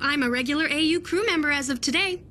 I'm a regular AU crew member as of today.